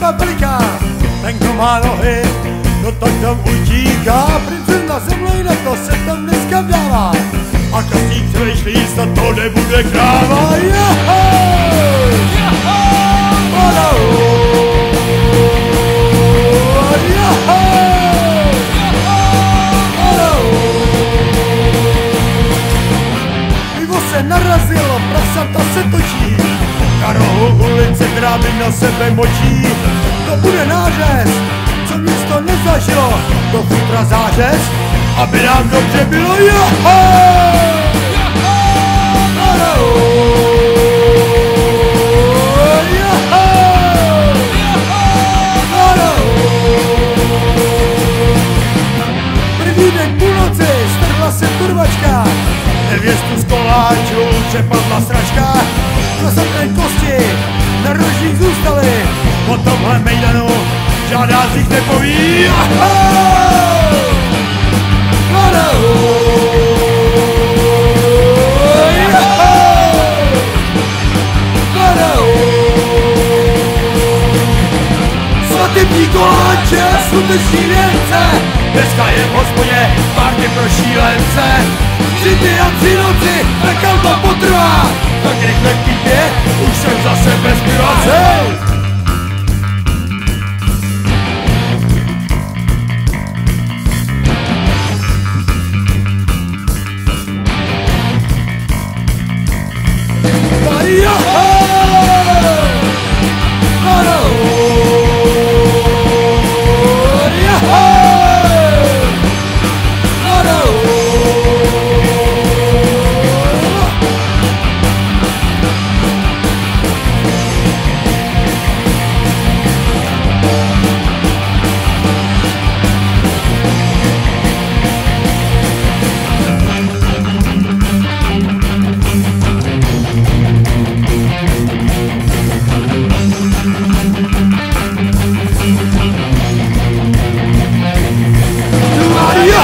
veliká, ten, kdo má nohy, no tak tam utíká. Princezna zemlejna, to se tam dneska vdává. A kasík přemýšlí, za to nebude kráva. Jahoj! Ulice krámy na sebe močí. To bude nářez, co město nezažilo. Do futra zářez, aby nám dobře bylo. Joho! Nevěstu z koláčů přepadla sračka. Na zůstaly Po tomhle mejdanu žádná z nich nepoví. Svatební koláče, sluteční věnce. Dneska je v hospodě párty pro šílence. Tři dny a tři noci, nechal to potrvá. Tak rychle k pípě, už jsem zase bez pivace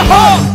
Oh.